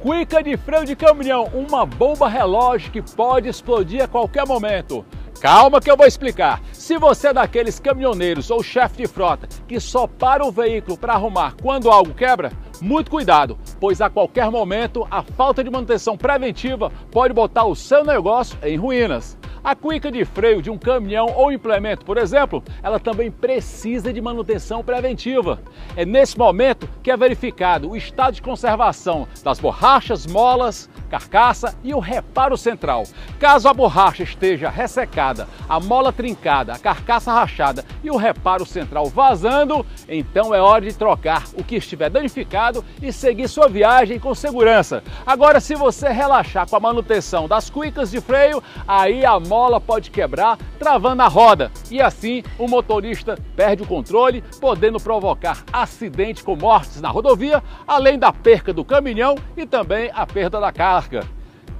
Cuica de freio de caminhão, uma bomba relógio que pode explodir a qualquer momento. Calma que eu vou explicar. Se você é daqueles caminhoneiros ou chefe de frota que só para o veículo para arrumar quando algo quebra, muito cuidado, pois a qualquer momento a falta de manutenção preventiva pode botar o seu negócio em ruínas. A cuica de freio de um caminhão ou implemento, por exemplo, ela também precisa de manutenção preventiva. É nesse momento que é verificado o estado de conservação das borrachas, molas, carcaça e o reparo central. Caso a borracha esteja ressecada, a mola trincada, a carcaça rachada e o reparo central vazando, então é hora de trocar o que estiver danificado e seguir sua viagem com segurança. Agora, se você relaxar com a manutenção das cuicas de freio, aí a mola pode quebrar, travando a roda e assim o motorista perde o controle, podendo provocar acidente com mortes na rodovia, além da perca do caminhão e também a perda da carga.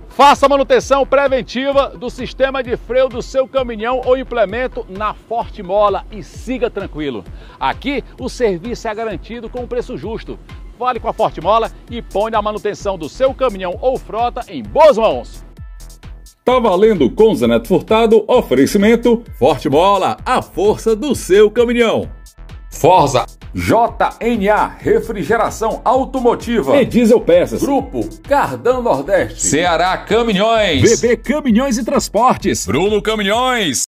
Faça a manutenção preventiva do sistema de freio do seu caminhão ou implemento na Forte Mola e siga tranquilo. Aqui o serviço é garantido com um preço justo. Fale com a Forte Mola e ponha a manutenção do seu caminhão ou frota em boas mãos. Tá valendo com Zaneto Furtado, oferecimento Forte Mola, a força do seu caminhão. Forza JNA Refrigeração Automotiva E Diesel Peças. Grupo Cardão Nordeste Ceará Caminhões. BB Caminhões e Transportes Bruno Caminhões.